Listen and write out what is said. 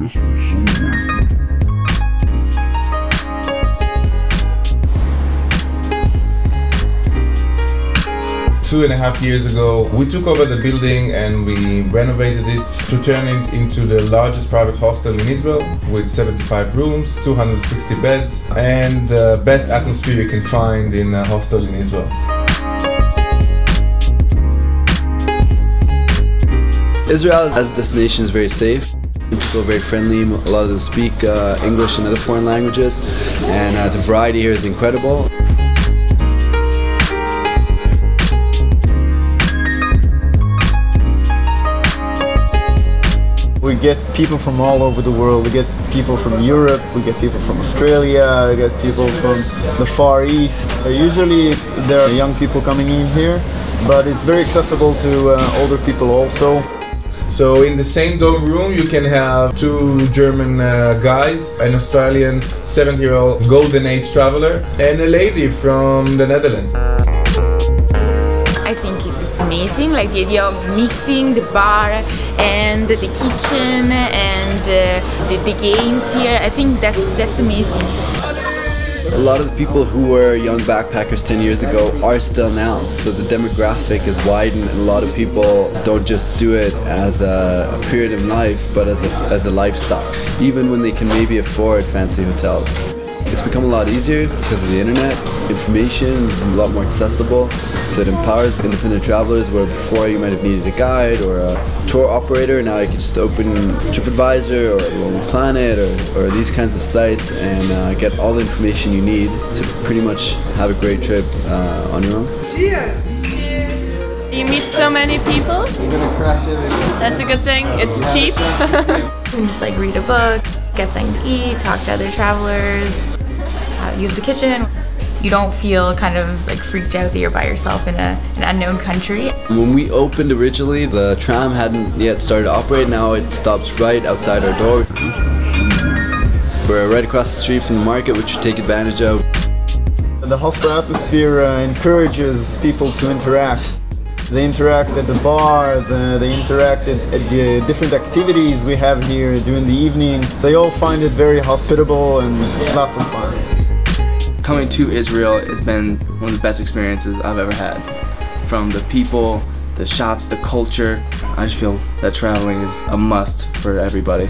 two and a half years ago, we took over the building and we renovated it to turn it into the largest private hostel in Israel with 75 rooms, 260 beds, and the best atmosphere you can find in a hostel in Israel. Israel as a destination is very safe. People are very friendly. A lot of them speak uh, English and other foreign languages, and uh, the variety here is incredible. We get people from all over the world. We get people from Europe, we get people from Australia, we get people from the Far East. Uh, usually there are young people coming in here, but it's very accessible to uh, older people also. So in the same dorm room you can have two German uh, guys, an Australian 70-year-old golden age traveler and a lady from the Netherlands. I think it's amazing, like the idea of mixing the bar and the kitchen and uh, the, the games here. I think that's that's amazing. A lot of the people who were young backpackers 10 years ago are still now. So the demographic is widened and a lot of people don't just do it as a, a period of life, but as a, as a lifestyle. Even when they can maybe afford fancy hotels. It's become a lot easier because of the internet. Information is a lot more accessible, so it empowers independent travelers where before you might have needed a guide or a tour operator, now you can just open TripAdvisor or Lonely Planet or, or these kinds of sites and uh, get all the information you need to pretty much have a great trip uh, on your own. Cheers! You meet so many people. You're gonna crash it. That's a good thing. It's cheap. You can just like read a book, get something to eat, talk to other travelers, uh, use the kitchen. You don't feel kind of like freaked out that you're by yourself in a, an unknown country. When we opened originally, the tram hadn't yet started to operate. Now it stops right outside our door. We're right across the street from the market, which we take advantage of. The hostel atmosphere uh, encourages people to interact. They interact at the bar, the, they interact at, at the different activities we have here during the evening. They all find it very hospitable and lots of fun. Coming to Israel has been one of the best experiences I've ever had. From the people, the shops, the culture, I just feel that traveling is a must for everybody.